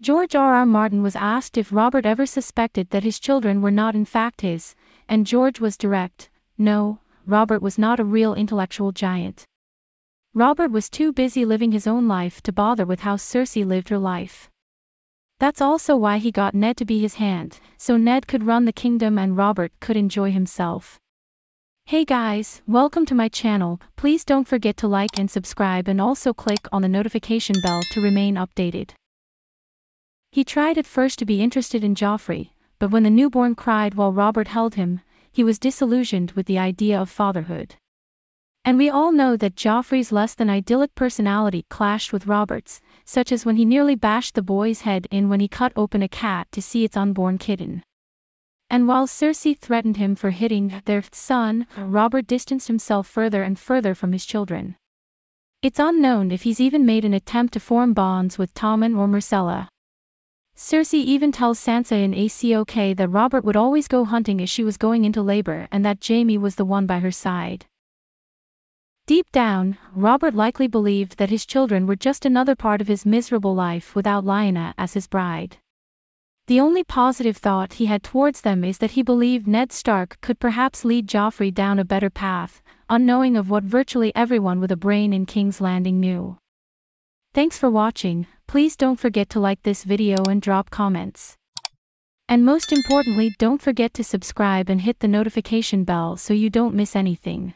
George R. R. Martin was asked if Robert ever suspected that his children were not in fact his, and George was direct no, Robert was not a real intellectual giant. Robert was too busy living his own life to bother with how Cersei lived her life. That's also why he got Ned to be his hand, so Ned could run the kingdom and Robert could enjoy himself. Hey guys, welcome to my channel, please don't forget to like and subscribe and also click on the notification bell to remain updated. He tried at first to be interested in Joffrey, but when the newborn cried while Robert held him, he was disillusioned with the idea of fatherhood. And we all know that Joffrey's less than idyllic personality clashed with Robert's, such as when he nearly bashed the boy's head in when he cut open a cat to see its unborn kitten. And while Cersei threatened him for hitting their son, Robert distanced himself further and further from his children. It's unknown if he's even made an attempt to form bonds with Tommen or Myrcella. Cersei even tells Sansa in ACOK that Robert would always go hunting as she was going into labor and that Jaime was the one by her side. Deep down, Robert likely believed that his children were just another part of his miserable life without Lyanna as his bride. The only positive thought he had towards them is that he believed Ned Stark could perhaps lead Joffrey down a better path, unknowing of what virtually everyone with a brain in King's Landing knew. Thanks for watching, please don't forget to like this video and drop comments. And most importantly don't forget to subscribe and hit the notification bell so you don't miss anything.